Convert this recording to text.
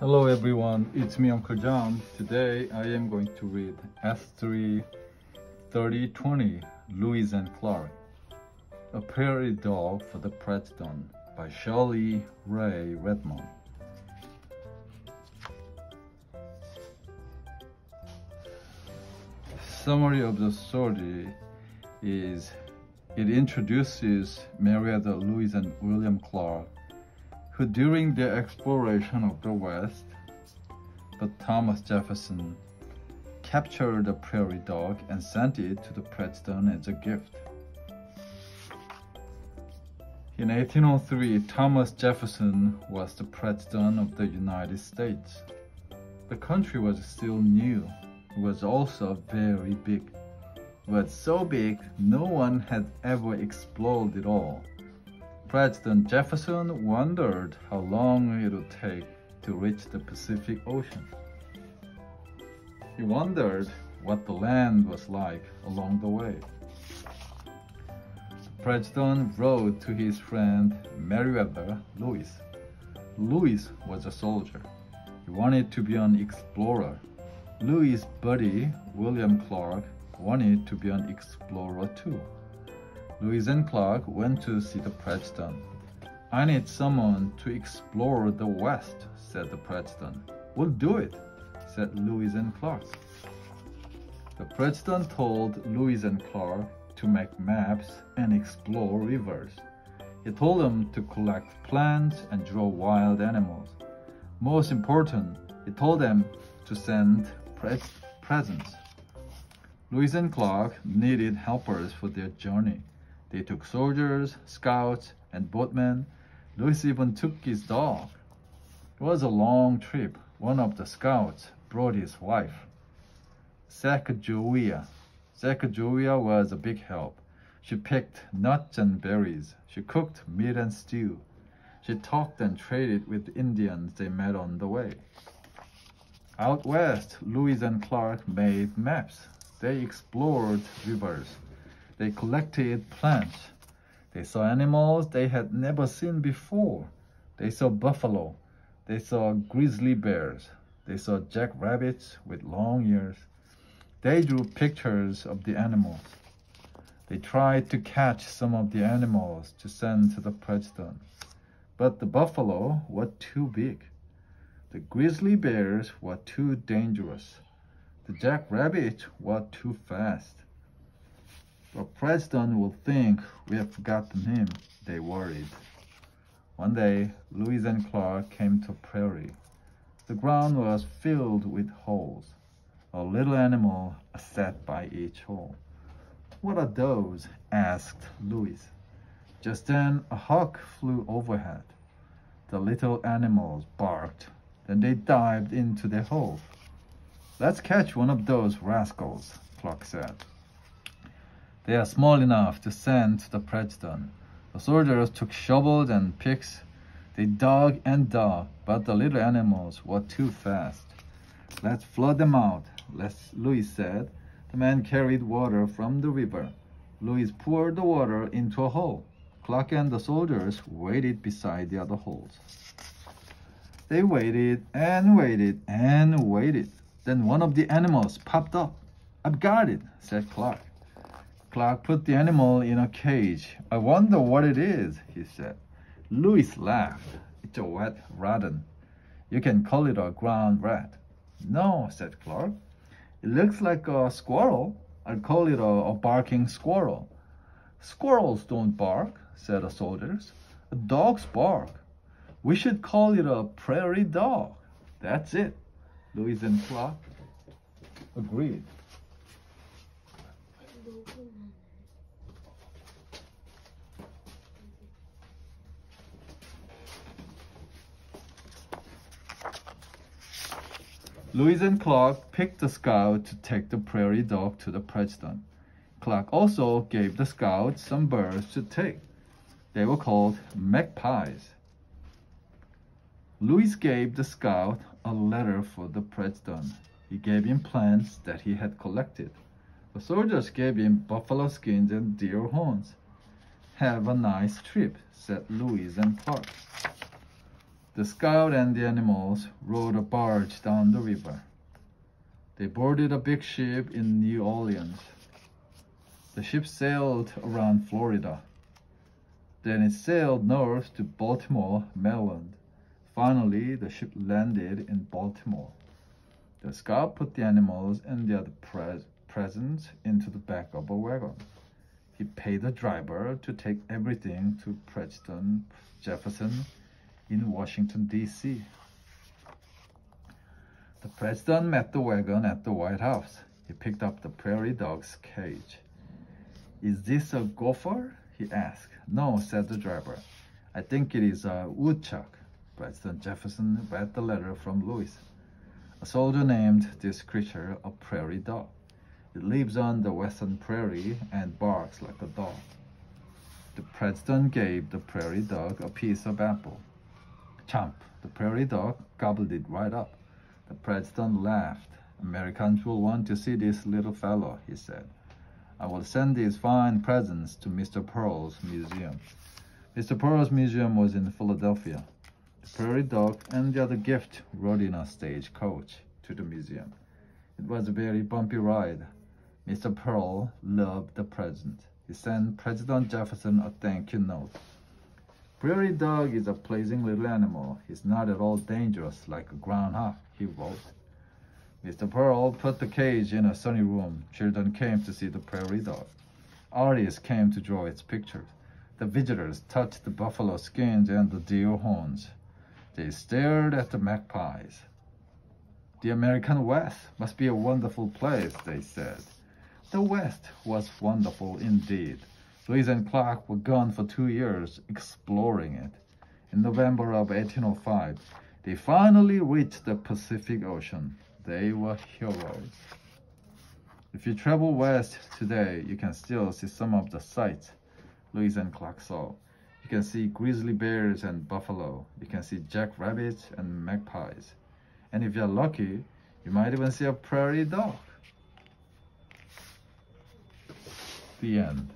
Hello everyone, it's me Uncle John. Today I am going to read S3 3020 Lewis and Clark A Prairie Dog for the President by Shirley Raye Redmond. Summary of the story is it introduces Meriwether Lewis and William Clark who during their exploration of the West, but Thomas Jefferson captured a prairie dog and sent it to the president as a gift. In 1803, Thomas Jefferson was the president of the United States. The country was still new. It was also very big. Was so big, no one had ever explored it all. President Jefferson wondered how long it would take to reach the Pacific Ocean. He wondered what the land was like along the way. President wrote to his friend Meriwether Lewis. Lewis was a soldier. He wanted to be an explorer. Lewis' buddy, William Clark, wanted to be an explorer too. Lewis and Clark went to see the president. I need someone to explore the West, said the president. We'll do it, said Lewis and Clark. The president told Lewis and Clark to make maps and explore rivers. He told them to collect plants and draw wild animals. Most important, he told them to send pre presents. Lewis and Clark needed helpers for their journey. They took soldiers, scouts, and boatmen. Lewis even took his dog. It was a long trip. One of the scouts brought his wife, Sacagawea. Sacagawea was a big help. She picked nuts and berries. She cooked meat and stew. She talked and traded with Indians they met on the way. Out west, Lewis and Clark made maps. They explored rivers. They collected plants. They saw animals they had never seen before. They saw buffalo. They saw grizzly bears. They saw jackrabbits with long ears. They drew pictures of the animals. They tried to catch some of the animals to send to the president. But the buffalo were too big. The grizzly bears were too dangerous. The jackrabbits were too fast. The president will think we have forgotten him, they worried. One day, Lewis and Clark came to prairie. The ground was filled with holes. A little animal sat by each hole. What are those? asked Lewis. Just then, a hawk flew overhead. The little animals barked. Then they dived into their hole. Let's catch one of those rascals, Clark said. They are small enough to send to the president. The soldiers took shovels and picks. They dug and dug, but the little animals were too fast. Let's flood them out, Lewis said. The man carried water from the river. Lewis poured the water into a hole. Clark and the soldiers waited beside the other holes. They waited and waited and waited. Then one of the animals popped up. I've got it, said Clark. Clark put the animal in a cage. I wonder what it is, he said. Lewis laughed. It's a wet rodent. You can call it a ground rat. No, said Clark. It looks like a squirrel. I'll call it a, a barking squirrel. Squirrels don't bark, said the soldiers. Dogs bark. We should call it a prairie dog. That's it. Lewis and Clark agreed. Lewis and Clark picked the scout to take the prairie dog to the president. Clark also gave the scout some birds to take. They were called magpies. Lewis gave the scout a letter for the president. He gave him plants that he had collected. The soldiers gave him buffalo skins and deer horns. Have a nice trip, said Lewis and Clark. The scout and the animals rowed a barge down the river. They boarded a big ship in New Orleans. The ship sailed around Florida. Then it sailed north to Baltimore, Maryland. Finally, the ship landed in Baltimore. The scout put the animals and the other pres presents into the back of a wagon. He paid the driver to take everything to Preston Jefferson in Washington, D.C. The president met the wagon at the White House. He picked up the prairie dog's cage. Is this a gopher? he asked. No, said the driver. I think it is a woodchuck. President Jefferson read the letter from Lewis. A soldier named this creature a prairie dog. It lives on the western prairie and barks like a dog. The president gave the prairie dog a piece of apple. Chomp! The prairie dog gobbled it right up. The president laughed. Americans will want to see this little fellow, he said. I will send these fine presents to Mr. Pearl's museum. Mr. Pearl's museum was in Philadelphia. The prairie dog and the other gift rode in a stagecoach to the museum. It was a very bumpy ride. Mr. Pearl loved the present. He sent President Jefferson a thank you note. Prairie dog is a pleasing little animal. He's not at all dangerous like a groundhog, he wrote. Mr. Pearl put the cage in a sunny room. Children came to see the prairie dog. Artists came to draw its pictures. The visitors touched the buffalo skins and the deer horns. They stared at the magpies. The American West must be a wonderful place, they said. The West was wonderful indeed. Lewis and Clark were gone for two years exploring it. In November of 1805, they finally reached the Pacific Ocean. They were heroes. If you travel west today, you can still see some of the sights Lewis and Clark saw. You can see grizzly bears and buffalo. You can see jackrabbits and magpies. And if you're lucky, you might even see a prairie dog. The end.